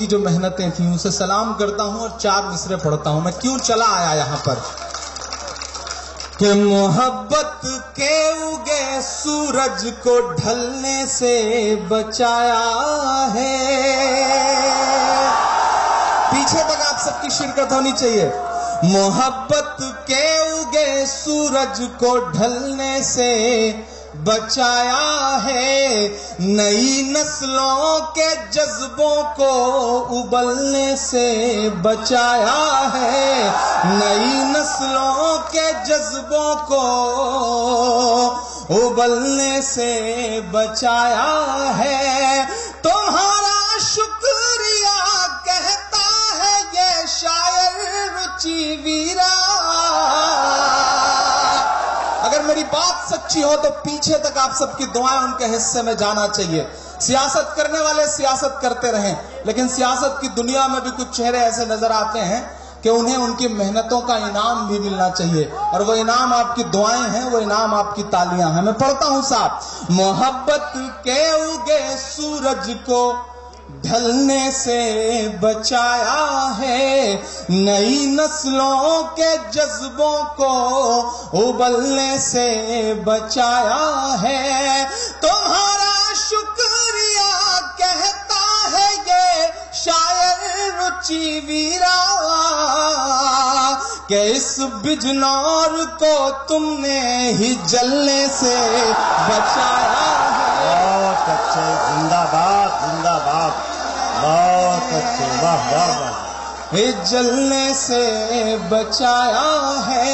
کی جو محنتیں تھیں اسے سلام کرتا ہوں اور چار مصرے پڑھتا ہوں۔ میں کیوں چلا آیا یہاں پر؟ کہ محبت کے اگے سورج کو ڈھلنے سے بچایا ہے۔ پیچھے تک آپ سب کی شرکت ہونی چاہیے۔ محبت کے اگے سورج کو ڈھلنے سے بچایا ہے نئی نسلوں کے جذبوں کو ابلنے سے بچایا ہے نئی نسلوں کے جذبوں کو ابلنے سے بچایا ہے تمہارا شکریہ کہتا ہے یہ شاعر رچی ویرا میری بات سچی ہو تو پیچھے تک آپ سب کی دعائیں ان کے حصے میں جانا چاہیے۔ سیاست کرنے والے سیاست کرتے رہیں، لیکن سیاست کی دنیا میں بھی کچھ چہرے ایسے نظر آتے ہیں کہ انہیں ان کی محنتوں کا انعام بھی ملنا چاہیے۔ اور وہ انعام آپ کی دعائیں ہیں، وہ انعام آپ کی تالیاں ہیں۔ میں پڑھتا ہوں صاحب، محبت کے اگے سورج کو ڈھلنے سے بچایا ہے۔ نئی نسلوں کے جذبوں کو ابلنے سے بچایا ہے۔ تمہارا شکریہ کہتا ہے یہ شاعر رچی ویرا کہ اس بجنور کو تم نے ہی جلنے سے بچایا ہے۔ بہت اچھے، زندہ باد زندہ باد۔ واہ واہ جلنے سے بچایا ہے۔